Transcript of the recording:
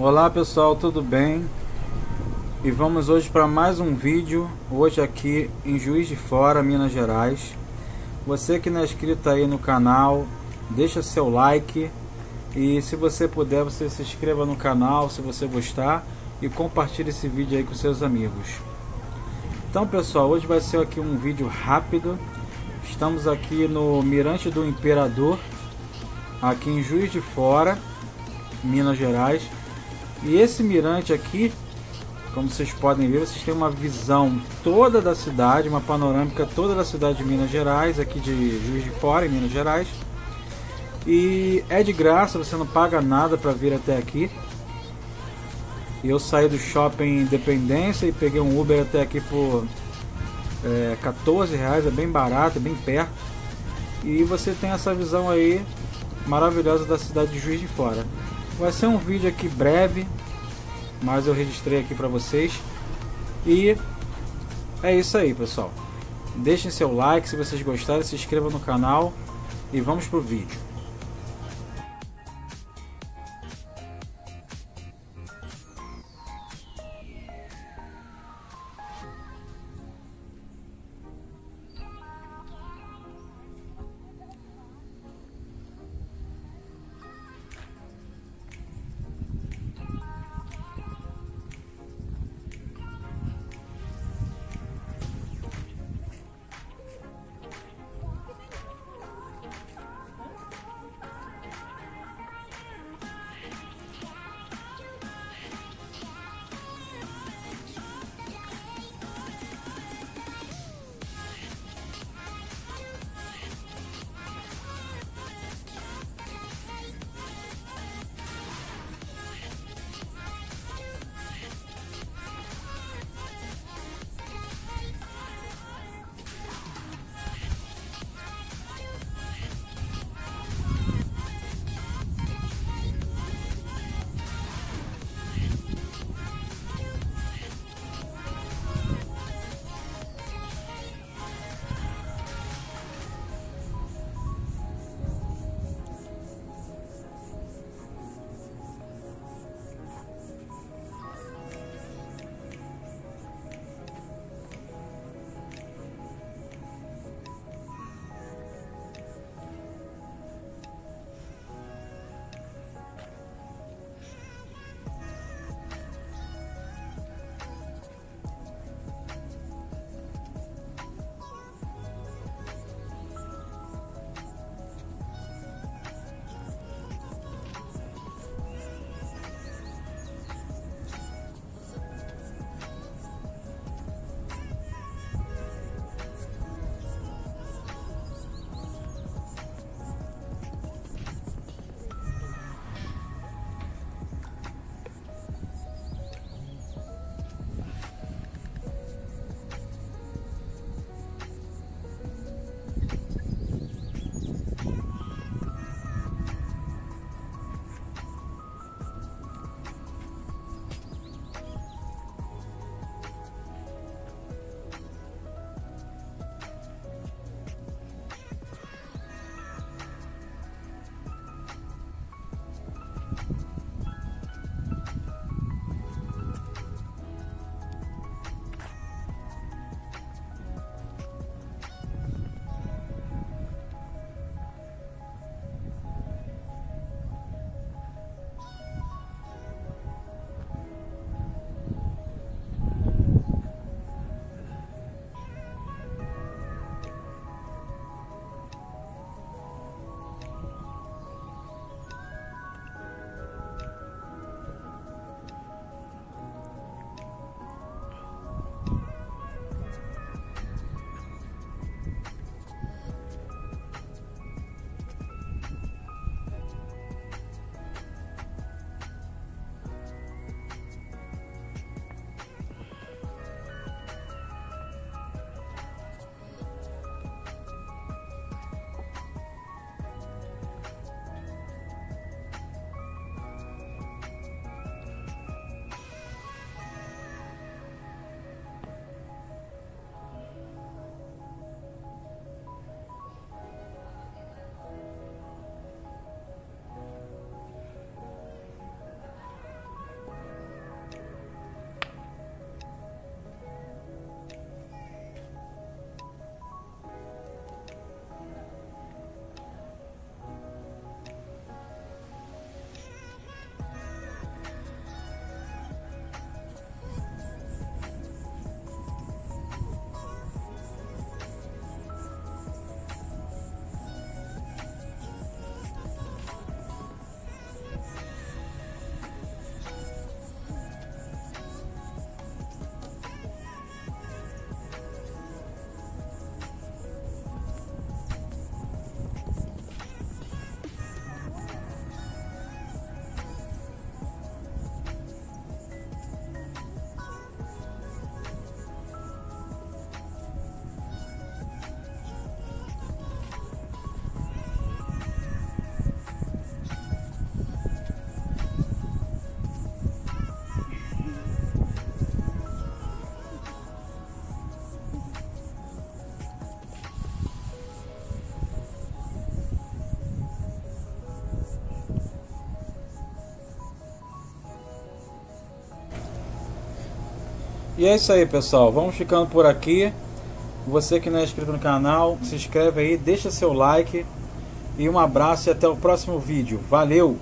Olá pessoal, tudo bem? E vamos hoje para mais um vídeo, hoje aqui em Juiz de Fora, Minas Gerais. Você que não é inscrito aí no canal, deixa seu like e se você puder, você se inscreva no canal se você gostar e compartilhe esse vídeo aí com seus amigos. Então pessoal, hoje vai ser aqui um vídeo rápido. Estamos aqui no Mirante do Imperador, aqui em Juiz de Fora, Minas Gerais. E esse mirante aqui, como vocês podem ver, vocês têm uma visão toda da cidade, uma panorâmica toda da cidade de Minas Gerais, aqui de Juiz de Fora, em Minas Gerais. E é de graça, você não paga nada para vir até aqui. E eu saí do shopping Independência e peguei um Uber até aqui por é, 14 reais, é bem barato, é bem perto. E você tem essa visão aí maravilhosa da cidade de Juiz de Fora. Vai ser um vídeo aqui breve, mas eu registrei aqui para vocês. E é isso aí, pessoal. Deixem seu like se vocês gostaram, se inscreva no canal e vamos pro vídeo. E é isso aí, pessoal. Vamos ficando por aqui. Você que não é inscrito no canal, se inscreve aí, deixa seu like. E um abraço e até o próximo vídeo. Valeu!